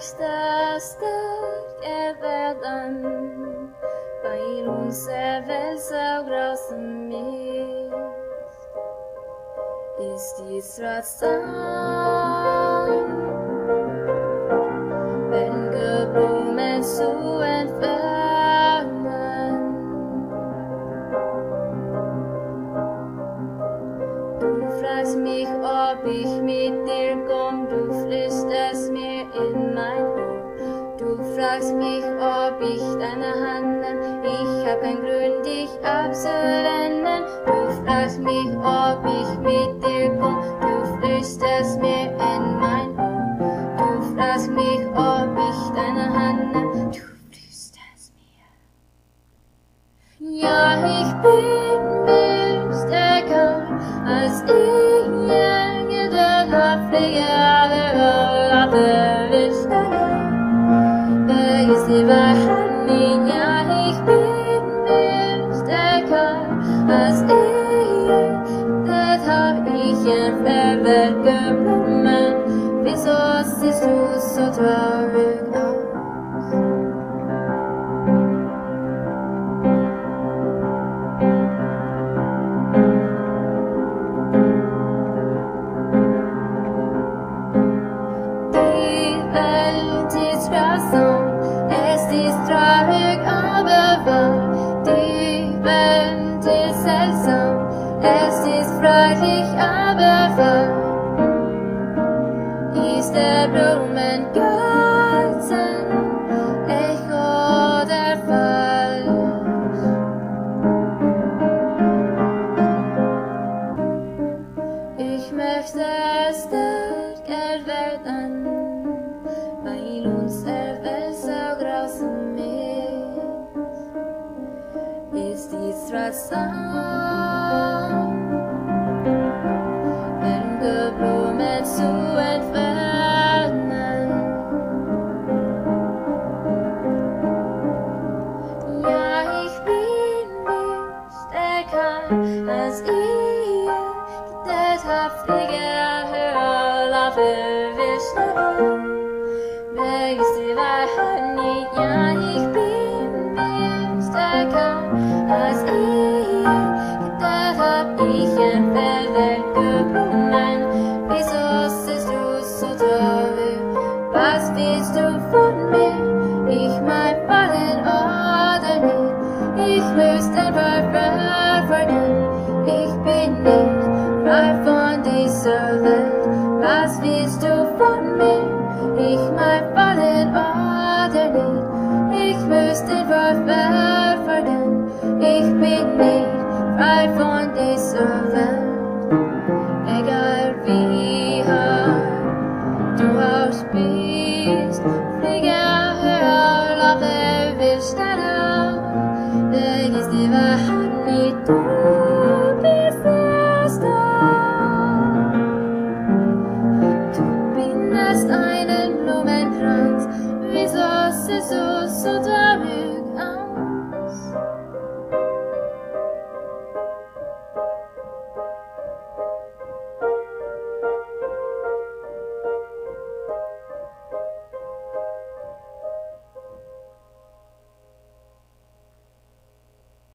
stört er världen Weil unser Welt grausam ist Ist dies trotzdem Wenn Geblumen zu entfernen Du fragst mich, ob ich mit dir komm, fragst mich, ob ich deine Hand nimm, ich hab keinen Grund, dich abzulehnen. Du fragst mich, ob ich mit dir komm, du flüsterst mir in mein Ohr. Du fragst mich, ob ich deine Hand nimm, du flüsterst mir. Ja, ich bin stärker als ich je gedacht hab, Jahre alle Wichtige. Hab, ich in Verwelt geblieben. Wieso siehst du so traurig aus? Die ist. Dies trotzdem, wenn Geblumen zu entfernen? Ja, ich bin nicht stärker als ihr. Ich müsste einfach verfolgen. Ich bin nicht right von the servant. Egal wie hart du hast her love auf der